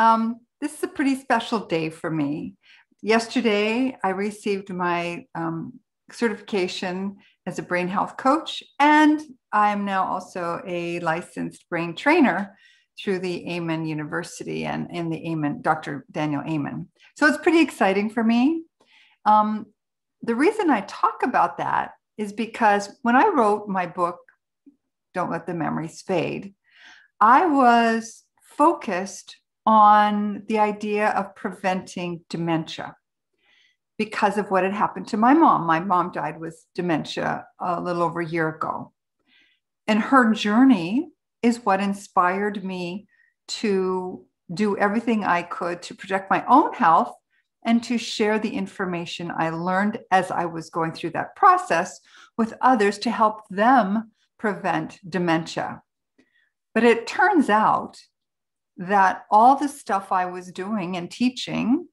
Um, this is a pretty special day for me. Yesterday, I received my um, certification as a brain health coach, and I'm now also a licensed brain trainer through the Amen University and in the Amen, Dr. Daniel Amen. So it's pretty exciting for me. Um, the reason I talk about that is because when I wrote my book, Don't Let the Memories Fade, I was focused on the idea of preventing dementia because of what had happened to my mom. My mom died with dementia a little over a year ago. And her journey is what inspired me to do everything I could to protect my own health and to share the information I learned as I was going through that process with others to help them prevent dementia. But it turns out that all the stuff I was doing and teaching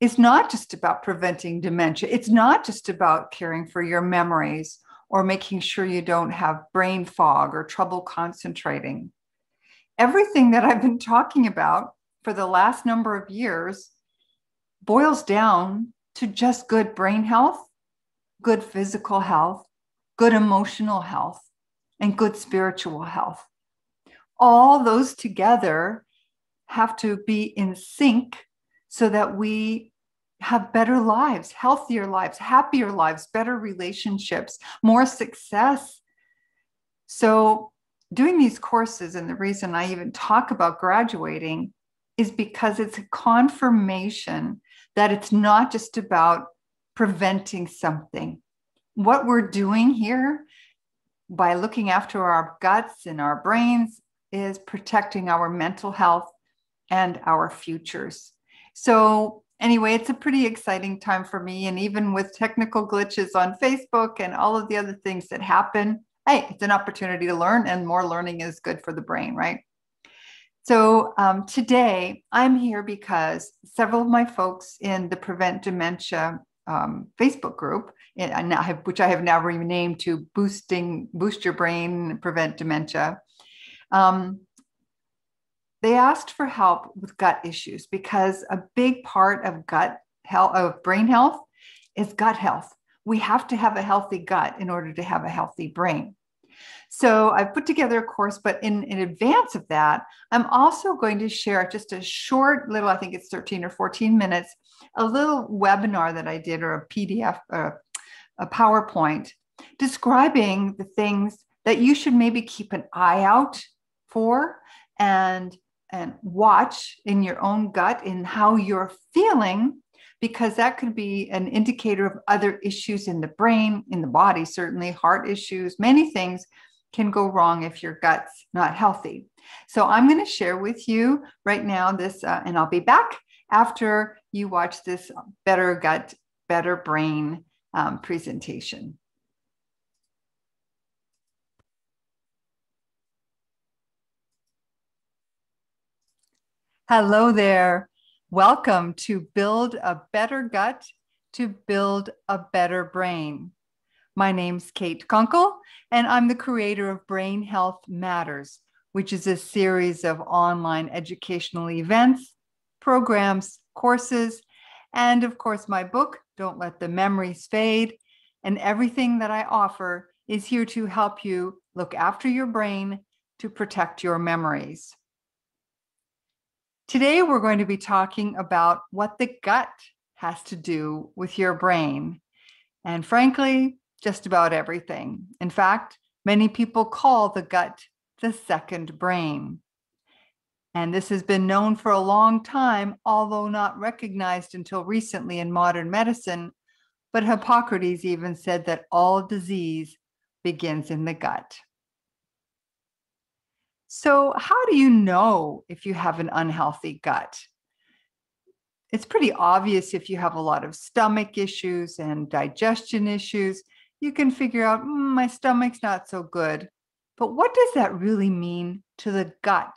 is not just about preventing dementia. It's not just about caring for your memories or making sure you don't have brain fog or trouble concentrating. Everything that I've been talking about for the last number of years boils down to just good brain health, good physical health, good emotional health, and good spiritual health. All those together have to be in sync so that we have better lives, healthier lives, happier lives, better relationships, more success. So, doing these courses, and the reason I even talk about graduating is because it's a confirmation that it's not just about preventing something. What we're doing here by looking after our guts and our brains is protecting our mental health and our futures. So, anyway, it's a pretty exciting time for me. And even with technical glitches on Facebook and all of the other things that happen, hey, it's an opportunity to learn, and more learning is good for the brain, right? So um, today I'm here because several of my folks in the Prevent Dementia um, Facebook group, have, which I have now renamed to Boosting Boost Your Brain Prevent Dementia, um, they asked for help with gut issues because a big part of gut health, of brain health, is gut health. We have to have a healthy gut in order to have a healthy brain. So I've put together a course, but in, in advance of that, I'm also going to share just a short little, I think it's 13 or 14 minutes, a little webinar that I did or a PDF or a PowerPoint describing the things that you should maybe keep an eye out for and and watch in your own gut in how you're feeling because that could be an indicator of other issues in the brain in the body certainly heart issues many things can go wrong if your gut's not healthy. So I'm going to share with you right now this, uh, and I'll be back after you watch this Better Gut, Better Brain um, presentation. Hello there. Welcome to Build a Better Gut to Build a Better Brain. My name's Kate Kunkel, and I'm the creator of Brain Health Matters, which is a series of online educational events, programs, courses, and of course, my book, Don't Let the Memories Fade. And everything that I offer is here to help you look after your brain to protect your memories. Today, we're going to be talking about what the gut has to do with your brain. And frankly, just about everything. In fact, many people call the gut the second brain. And this has been known for a long time, although not recognized until recently in modern medicine. But Hippocrates even said that all disease begins in the gut. So, how do you know if you have an unhealthy gut? It's pretty obvious if you have a lot of stomach issues and digestion issues you can figure out mm, my stomach's not so good. But what does that really mean to the gut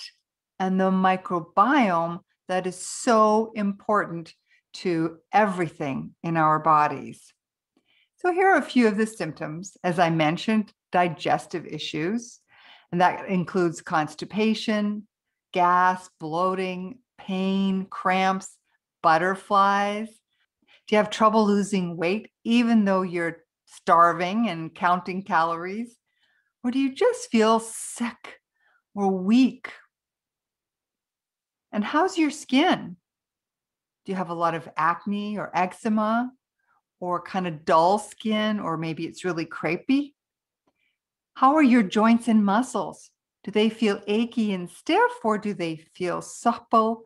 and the microbiome that is so important to everything in our bodies? So, here are a few of the symptoms. As I mentioned, digestive issues, and that includes constipation, gas, bloating, pain, cramps, butterflies? Do you have trouble losing weight even though you're starving and counting calories? Or do you just feel sick or weak? And how's your skin? Do you have a lot of acne or eczema or kind of dull skin, or maybe it's really crepey? How are your joints and muscles? Do they feel achy and stiff, or do they feel supple?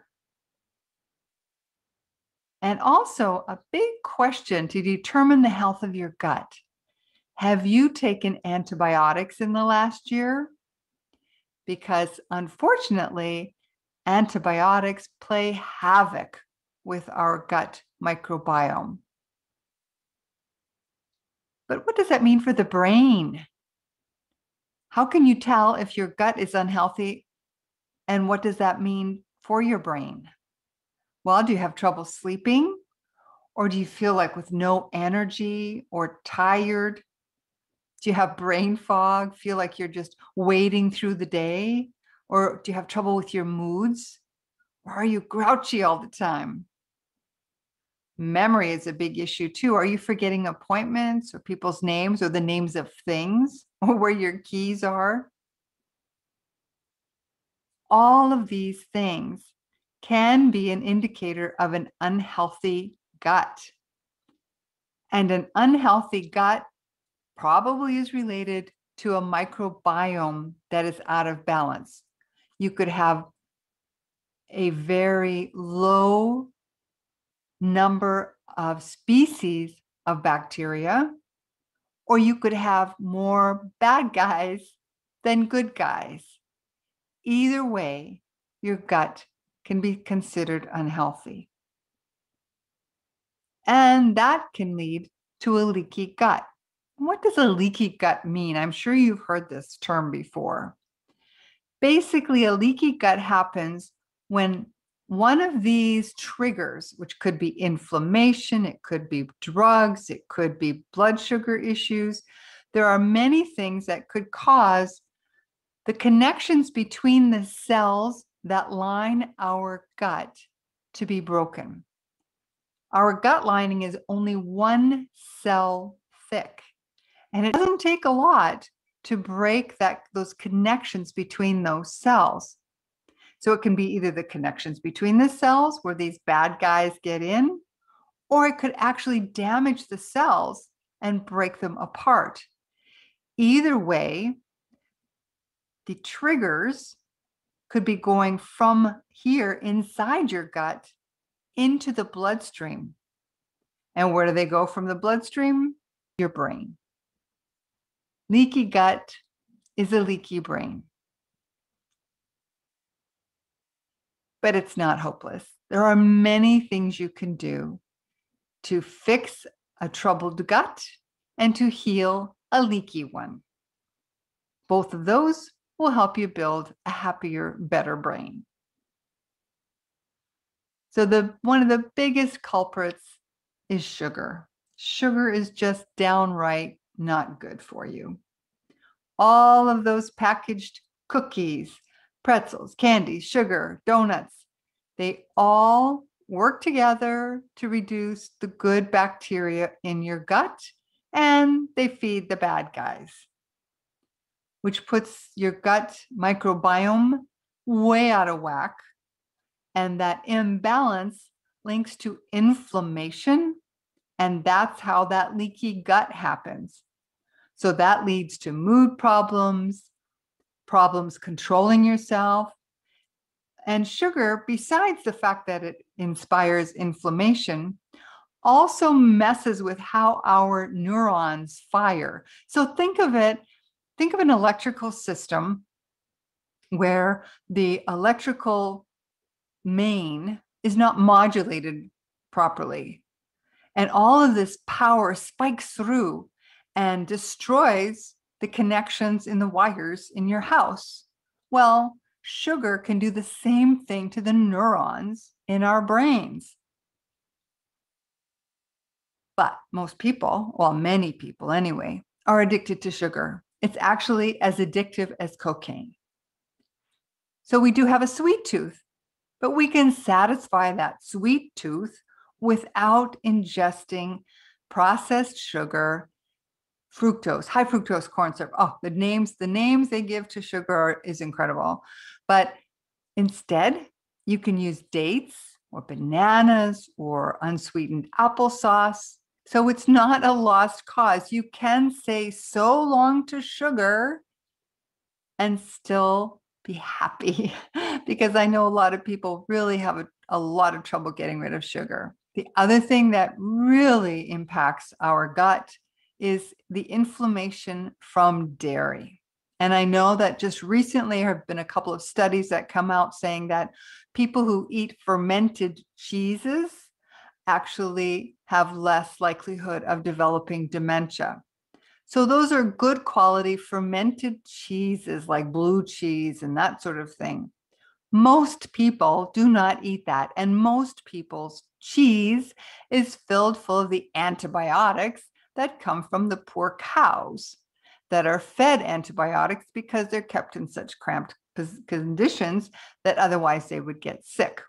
And also, a big question to determine the health of your gut have you taken antibiotics in the last year? Because unfortunately, antibiotics play havoc with our gut microbiome. But what does that mean for the brain? How can you tell if your gut is unhealthy? And what does that mean for your brain? Well, do you have trouble sleeping? Or do you feel like with no energy or tired? Do you have brain fog? Feel like you're just wading through the day? Or do you have trouble with your moods? Or are you grouchy all the time? Memory is a big issue too. Are you forgetting appointments or people's names or the names of things or where your keys are? All of these things can be an indicator of an unhealthy gut. And an unhealthy gut probably is related to a microbiome that is out of balance. You could have a very low number of species of bacteria, or you could have more bad guys than good guys. Either way, your gut can be considered unhealthy. And that can lead to a leaky gut. What does a leaky gut mean? I'm sure you've heard this term before. Basically, a leaky gut happens when one of these triggers, which could be inflammation, it could be drugs, it could be blood sugar issues, there are many things that could cause the connections between the cells that line our gut to be broken. Our gut lining is only one cell thick, and it doesn't take a lot to break that those connections between those cells. So it can be either the connections between the cells where these bad guys get in, or it could actually damage the cells and break them apart. Either way, the triggers could be going from here inside your gut into the bloodstream. And where do they go from the bloodstream? Your brain. Leaky gut is a leaky brain. But it's not hopeless. There are many things you can do to fix a troubled gut and to heal a leaky one. Both of those will help you build a happier, better brain. So the one of the biggest culprits is sugar. Sugar is just downright not good for you. All of those packaged cookies, pretzels, candies, sugar, donuts, they all work together to reduce the good bacteria in your gut and they feed the bad guys which puts your gut microbiome way out of whack. And that imbalance links to inflammation. And that's how that leaky gut happens. So that leads to mood problems, problems controlling yourself. And sugar, besides the fact that it inspires inflammation, also messes with how our neurons fire. So think of it think of an electrical system where the electrical main is not modulated properly. And all of this power spikes through and destroys the connections in the wires in your house. Well, sugar can do the same thing to the neurons in our brains. But most people, well, many people anyway, are addicted to sugar. It's actually as addictive as cocaine. So we do have a sweet tooth, but we can satisfy that sweet tooth without ingesting processed sugar, fructose, high fructose corn syrup. Oh, the names, the names they give to sugar is incredible. But instead, you can use dates or bananas or unsweetened applesauce. So it's not a lost cause. You can say so long to sugar and still be happy because I know a lot of people really have a, a lot of trouble getting rid of sugar. The other thing that really impacts our gut is the inflammation from dairy. And I know that just recently there have been a couple of studies that come out saying that people who eat fermented cheeses actually have less likelihood of developing dementia. So those are good quality fermented cheeses like blue cheese and that sort of thing. Most people do not eat that. And most people's cheese is filled full of the antibiotics that come from the poor cows that are fed antibiotics because they're kept in such cramped conditions that otherwise they would get sick.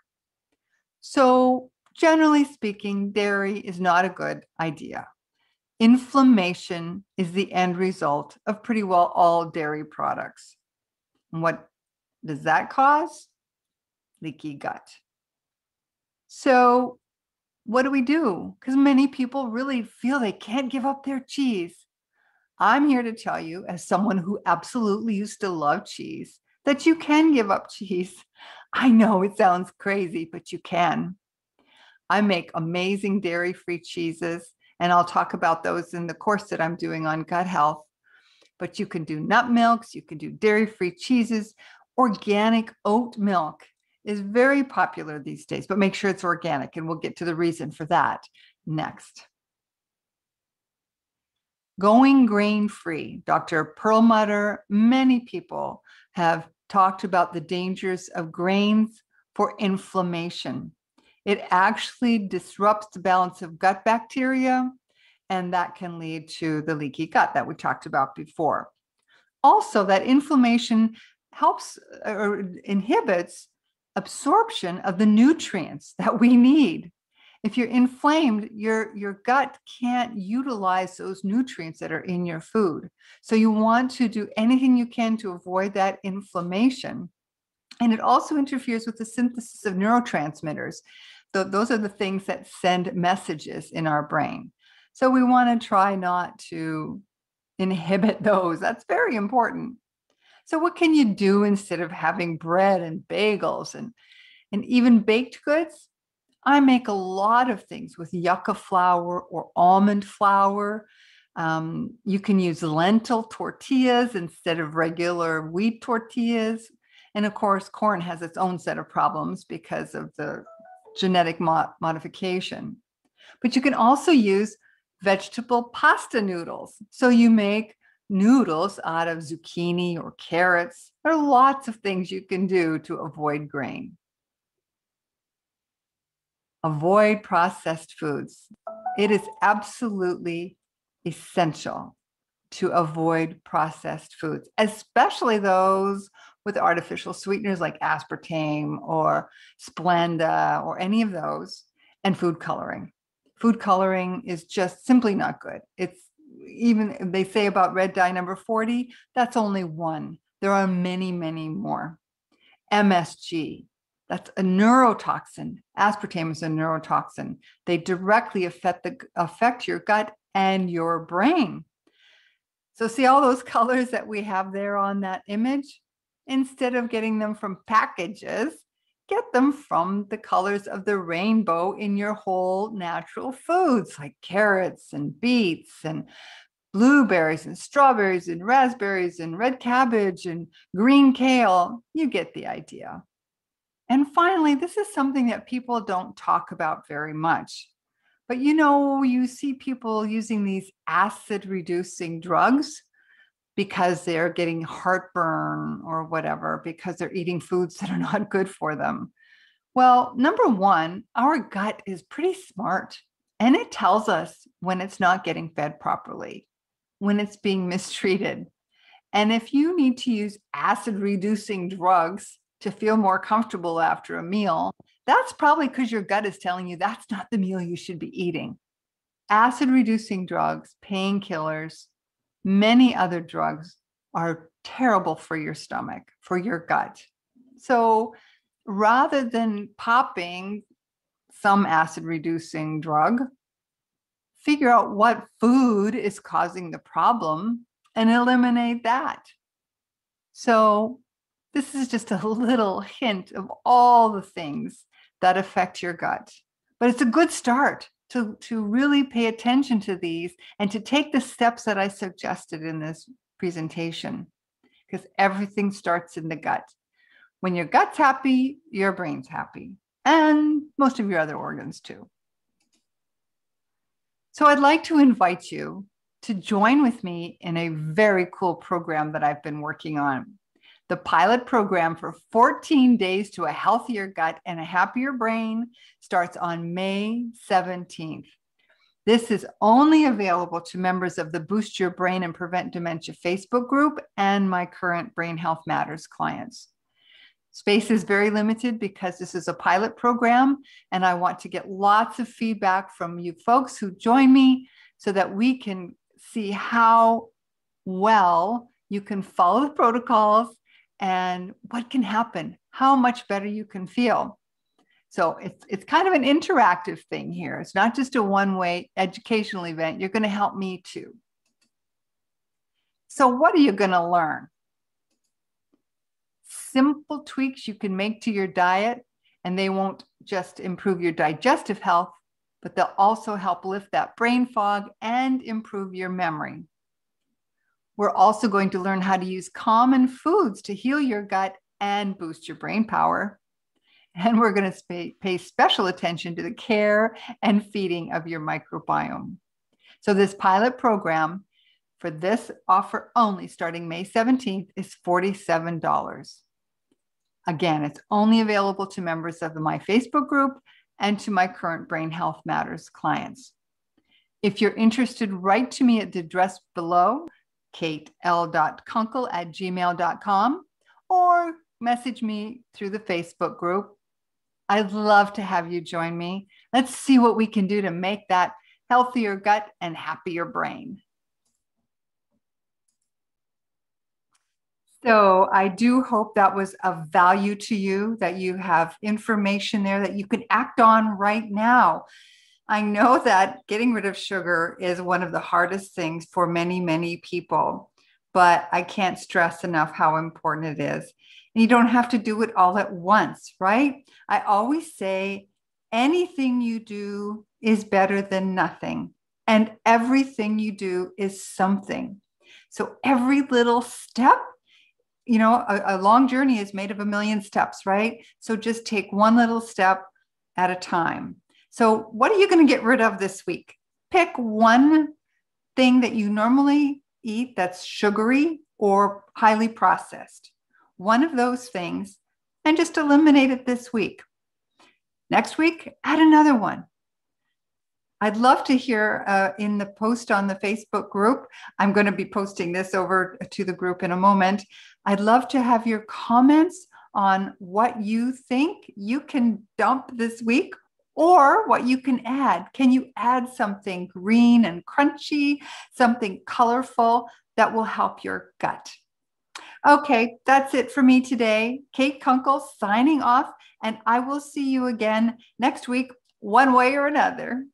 So, generally speaking, dairy is not a good idea. Inflammation is the end result of pretty well all dairy products. And what does that cause? Leaky gut. So, what do we do? Because many people really feel they can't give up their cheese. I'm here to tell you, as someone who absolutely used to love cheese, that you can give up cheese. I know it sounds crazy, but you can. I make amazing dairy free cheeses, and I'll talk about those in the course that I'm doing on gut health. But you can do nut milks, you can do dairy free cheeses, organic oat milk is very popular these days, but make sure it's organic, and we'll get to the reason for that next. Going grain free, Dr. Perlmutter, many people have talked about the dangers of grains for inflammation. It actually disrupts the balance of gut bacteria, and that can lead to the leaky gut that we talked about before. Also, that inflammation helps uh, or inhibits absorption of the nutrients that we need. If you're inflamed, your, your gut can't utilize those nutrients that are in your food. So you want to do anything you can to avoid that inflammation. And it also interferes with the synthesis of neurotransmitters. So those are the things that send messages in our brain. So we want to try not to inhibit those. That's very important. So what can you do instead of having bread and bagels and and even baked goods? I make a lot of things with yucca flour or almond flour. Um, you can use lentil tortillas instead of regular wheat tortillas. And of course, corn has its own set of problems because of the genetic mo- modification. But you can also use vegetable pasta noodles. So you make noodles out of zucchini or carrots. There are lots of things you can do to avoid grain. Avoid processed foods. It is absolutely essential to avoid processed foods, especially those with artificial sweeteners like aspartame or Splenda or any of those, and food coloring. Food coloring is just simply not good. It's even they say about red dye number 40, that's only one. There are many, many more. MSG, that's a neurotoxin. Aspartame is a neurotoxin. They directly affect the affect your gut and your brain. So see all those colors that we have there on that image? Instead of getting them from packages, get them from the colors of the rainbow in your whole natural foods like carrots and beets and blueberries and strawberries and raspberries and red cabbage and green kale. You get the idea. And finally, this is something that people don't talk about very much. But you know, you see people using these acid reducing drugs because they're getting heartburn or whatever, because they're eating foods that are not good for them. Well, number one, our gut is pretty smart and it tells us when it's not getting fed properly, when it's being mistreated. And if you need to use acid reducing drugs to feel more comfortable after a meal, that's probably because your gut is telling you that's not the meal you should be eating. Acid reducing drugs, painkillers, many other drugs are terrible for your stomach, for your gut. So rather than popping some acid reducing drug, figure out what food is causing the problem and eliminate that. So, this is just a little hint of all the things that affect your gut. But it's a good start to, to really pay attention to these and to take the steps that I suggested in this presentation, because everything starts in the gut. When your gut's happy, your brain's happy, and most of your other organs too. So I'd like to invite you to join with me in a very cool program that I've been working on. The pilot program for 14 days to a healthier gut and a happier brain starts on May 17th. This is only available to members of the Boost Your Brain and Prevent Dementia Facebook group and my current Brain Health Matters clients. Space is very limited because this is a pilot program, and I want to get lots of feedback from you folks who join me so that we can see how well you can follow the protocols and what can happen, how much better you can feel. So it's, it's kind of an interactive thing here. It's not just a one way educational event. You're going to help me too. So, what are you going to learn? Simple tweaks you can make to your diet, and they won't just improve your digestive health, but they'll also help lift that brain fog and improve your memory. We're also going to learn how to use common foods to heal your gut and boost your brain power. And we're going to pay special attention to the care and feeding of your microbiome. So, this pilot program for this offer only starting May 17th is $47. Again, it's only available to members of My Facebook group and to my current Brain Health Matters clients. If you're interested, write to me at the address below, katel.kunkel at gmail.com, or message me through the Facebook group. I'd love to have you join me. Let's see what we can do to make that healthier gut and happier brain. So I do hope that was of value to you, that you have information there that you can act on right now. I know that getting rid of sugar is one of the hardest things for many, many people, but I can't stress enough how important it is. And you don't have to do it all at once, right? I always say anything you do is better than nothing, and everything you do is something. So every little step you know, a, a long journey is made of a million steps, right? So just take one little step at a time. So, what are you going to get rid of this week? Pick one thing that you normally eat that's sugary or highly processed. One of those things, and just eliminate it this week. Next week, add another one. I'd love to hear uh, in the post on the Facebook group. I'm going to be posting this over to the group in a moment. I'd love to have your comments on what you think you can dump this week or what you can add. Can you add something green and crunchy, something colorful that will help your gut? Okay, that's it for me today. Kate Kunkel signing off, and I will see you again next week, one way or another.